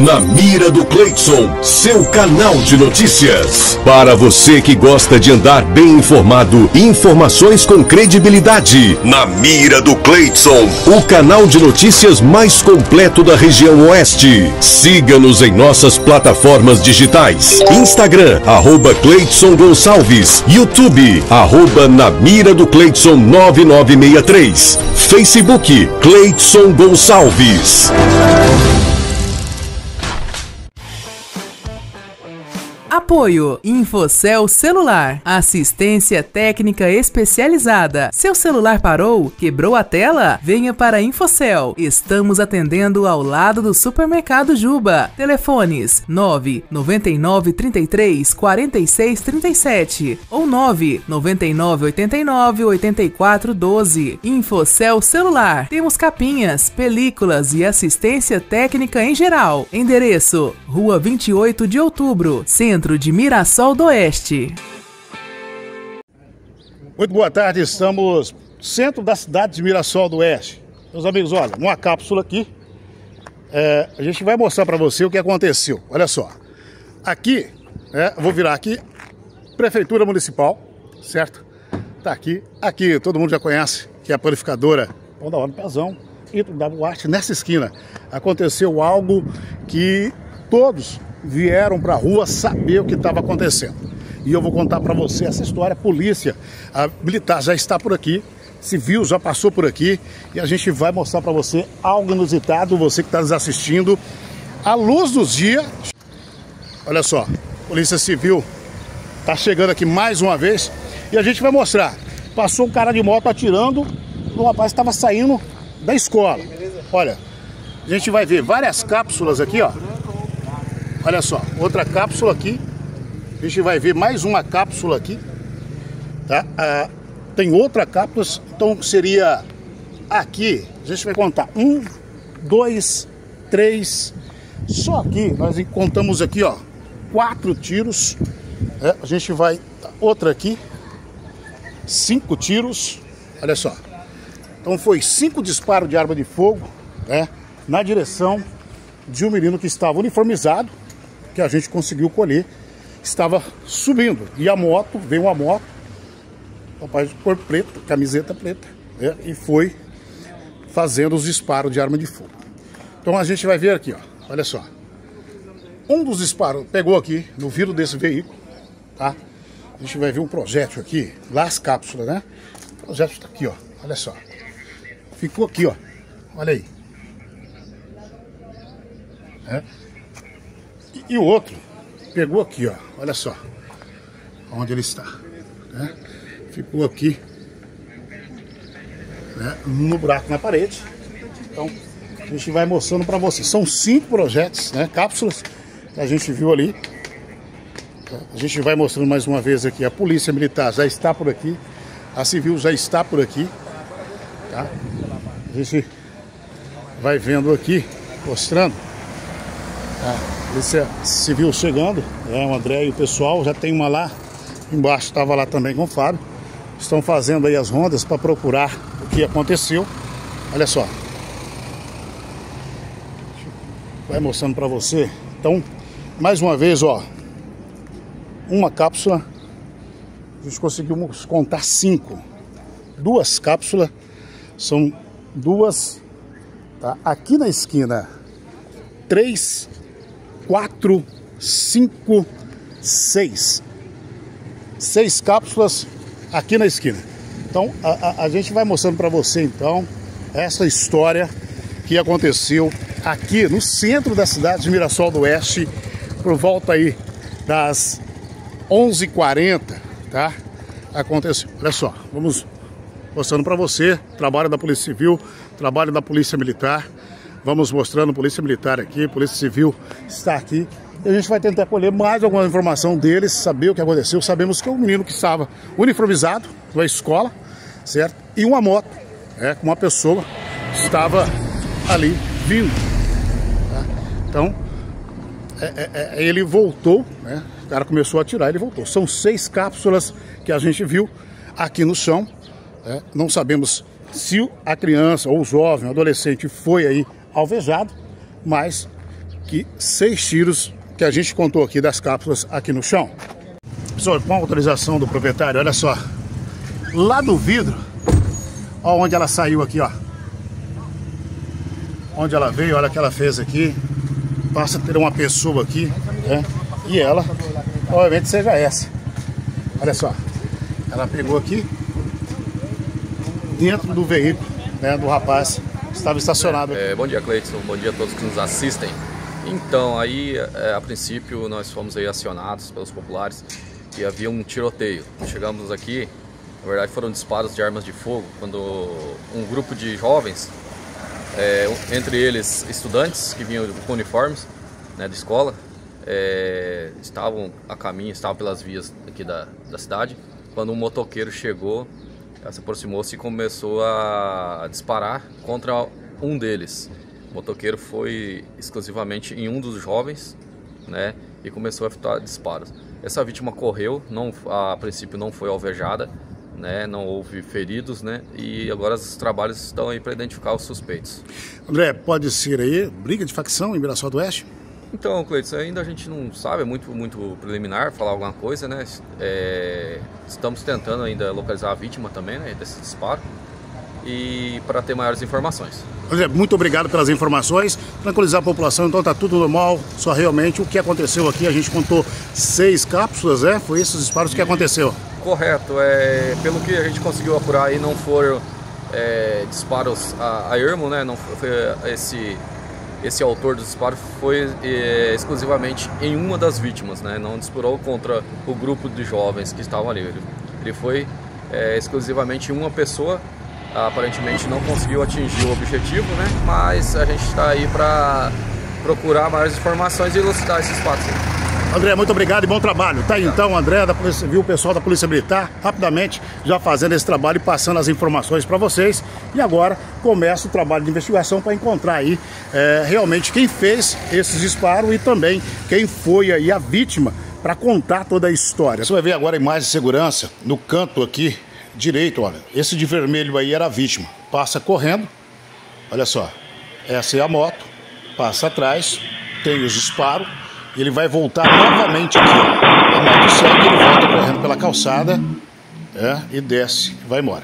Na mira do Cleidson, seu canal de notícias. Para você que gosta de andar bem informado, informações com credibilidade. Na mira do Cleidson, o canal de notícias mais completo da região oeste. Siga-nos em nossas plataformas digitais: Instagram, arroba Gonçalves, YouTube, arroba na mira do Cleidson 9963, Facebook, Cleidson Gonçalves. Apoio Infocel Celular. Assistência técnica especializada. Seu celular parou? Quebrou a tela? Venha para Infocel. Estamos atendendo ao lado do Supermercado Juba. Telefones 9 99 33 46 37 ou 9 99 89 84 12. Infocel Celular. Temos capinhas, películas e assistência técnica em geral. Endereço: Rua 28 de Outubro, Centro de Mirassol do Oeste. Muito boa tarde, estamos no centro da cidade de Mirassol do Oeste. Meus amigos, olha, numa cápsula aqui, é, a gente vai mostrar para você o que aconteceu. Olha só, aqui, é, vou virar aqui, Prefeitura Municipal, certo? Tá aqui, aqui todo mundo já conhece, que é a purificadora Pão da Hora do Pezão, e da Boate, nessa esquina. Aconteceu algo que todos vieram para a rua saber o que estava acontecendo. E eu vou contar para você essa história. A polícia, a militar já está por aqui, civil já passou por aqui e a gente vai mostrar para você algo inusitado, você que está nos assistindo. À luz dos dias, olha só, Polícia Civil está chegando aqui mais uma vez e a gente vai mostrar. Passou um cara de moto atirando no rapaz estava saindo da escola. Olha, a gente vai ver várias cápsulas aqui, ó. Olha só, outra cápsula aqui. A gente vai ver mais uma cápsula aqui. Tá? Ah, tem outra cápsula, então seria aqui. A gente vai contar um, dois, três. Só aqui nós contamos aqui, ó, quatro tiros. É, a gente vai outra aqui, cinco tiros. Olha só. Então foi cinco disparos de arma de fogo, né, na direção de um menino que estava uniformizado que a gente conseguiu colher, estava subindo. E a moto, veio uma moto, rapaz de cor preta, camiseta preta, né? e foi fazendo os disparos de arma de fogo. Então a gente vai ver aqui, ó, olha só. Um dos disparos pegou aqui no vidro desse veículo, tá? A gente vai ver um projétil aqui, lá as cápsulas, né? O projétil está aqui, ó, olha só. Ficou aqui, ó, olha aí. É. E o outro pegou aqui, ó. Olha só. Onde ele está. Né? Ficou aqui. Né? No buraco na parede. Então, a gente vai mostrando para vocês. São cinco projetos, né? Cápsulas que a gente viu ali. A gente vai mostrando mais uma vez aqui. A polícia militar já está por aqui. A civil já está por aqui. Tá? A gente vai vendo aqui, mostrando. Tá? Polícia Civil chegando, é, o André e o pessoal, já tem uma lá, embaixo estava lá também com o Fábio. Estão fazendo aí as rondas para procurar o que aconteceu. Olha só. Vai mostrando para você. Então, mais uma vez, ó, uma cápsula. A gente conseguiu contar cinco. Duas cápsulas. São duas. Tá? Aqui na esquina, três quatro, cinco, seis. Seis cápsulas aqui na esquina. Então a, a, a gente vai mostrando para você então essa história que aconteceu aqui no centro da cidade de Mirassol do Oeste por volta aí das 11h40, tá? Aconteceu. Olha só, vamos mostrando para você trabalho da Polícia Civil, trabalho da Polícia Militar. Vamos mostrando Polícia Militar aqui, Polícia Civil está aqui. E a gente vai tentar colher mais alguma informação deles, saber o que aconteceu. Sabemos que é um menino que estava uniformizado da escola, certo? E uma moto, é, uma pessoa estava ali vindo. Tá? Então, é, é, é, ele voltou, né? O cara começou a atirar, ele voltou. São seis cápsulas que a gente viu aqui no chão. É, não sabemos se a criança ou o jovem, o adolescente foi aí alvejado, mas que seis tiros que a gente contou aqui das cápsulas aqui no chão. Pessoal, com autorização do proprietário, olha só. Lá do vidro, ó onde ela saiu aqui, ó. Onde ela veio, olha o que ela fez aqui. Passa a ter uma pessoa aqui, né? E ela, obviamente, seja essa. Olha só. Ela pegou aqui dentro do veículo, né, do rapaz estava estacionado. É, bom dia, Cleiton. Bom dia a todos que nos assistem. Então, aí, é, a princípio, nós fomos aí acionados pelos populares que havia um tiroteio. Chegamos aqui, na verdade foram disparos de armas de fogo, quando um grupo de jovens, é, entre eles estudantes que vinham com uniformes né, de escola, é, estavam a caminho, estavam pelas vias aqui da, da cidade, quando um motoqueiro chegou, se aproximou-se e começou a disparar contra um deles. O motoqueiro foi exclusivamente em um dos jovens, né, e começou a efetuar disparos. Essa vítima correu, não, a princípio não foi alvejada, né, não houve feridos, né, e agora os trabalhos estão aí para identificar os suspeitos. André, pode ser aí briga de facção em Mirassol do Oeste? Então, Cleiton, ainda a gente não sabe, é muito, muito preliminar falar alguma coisa, né? É, estamos tentando ainda localizar a vítima também, né, desse disparo e para ter maiores informações. Muito obrigado pelas informações. Tranquilizar a população, então tá tudo normal. Só realmente o que aconteceu aqui, a gente contou seis cápsulas, né? Foi esses disparos que aconteceu. Correto. É, pelo que a gente conseguiu apurar aí, não foram é, disparos a, a ermo, né? Não foi esse esse autor do disparo foi é, exclusivamente em uma das vítimas, né? Não disparou contra o grupo de jovens que estavam ali. Ele, ele foi é, exclusivamente em uma pessoa aparentemente não conseguiu atingir o objetivo, né? Mas a gente está aí para procurar maiores informações e elucidar esses fatos. André, muito obrigado e bom trabalho. Tá aí então, André, da Polícia Civil, o pessoal da Polícia Militar, rapidamente já fazendo esse trabalho e passando as informações para vocês. E agora começa o trabalho de investigação para encontrar aí é, realmente quem fez esses disparos e também quem foi aí a vítima para contar toda a história. Você vai ver agora a imagem de segurança no canto aqui direito, olha. Esse de vermelho aí era a vítima. Passa correndo. Olha só. Essa é a moto. Passa atrás. Tem os disparos. Ele vai voltar novamente aqui. A moto segue, ele volta correndo pela calçada. É, e desce. Vai embora.